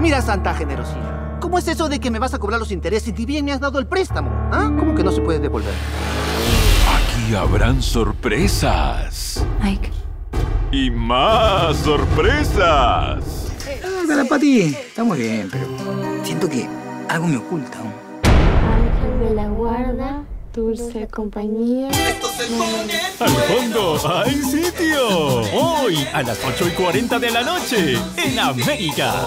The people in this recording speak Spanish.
Mira, santa generosidad. ¿Cómo es eso de que me vas a cobrar los intereses y bien me has dado el préstamo? ¿Ah? ¿Cómo que no se puede devolver? Aquí habrán sorpresas. Mike. Y más sorpresas. Ah, la Pati, está muy bien, pero siento que algo me oculta. Ángel de la guarda, dulce compañía. Al fondo hay sitio. Hoy a las 8 y 40 de la noche en América.